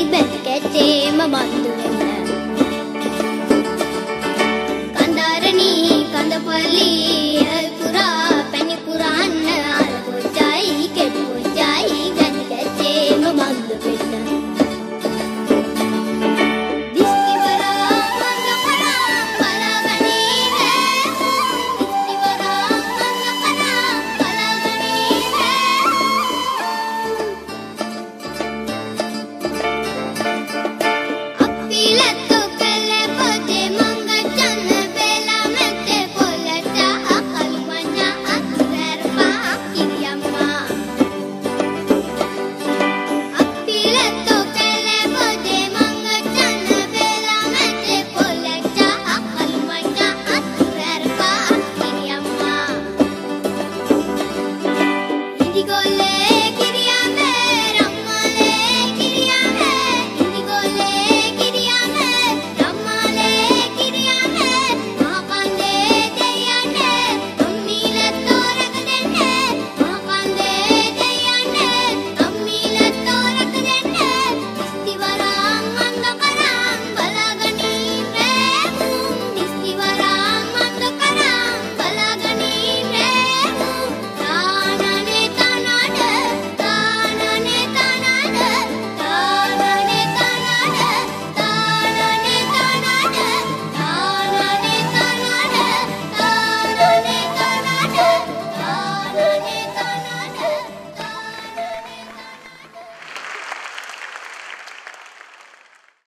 කොච්චයි බැත් කැච්චේම බන්දු වෙන්න කන්දාරණී කඳ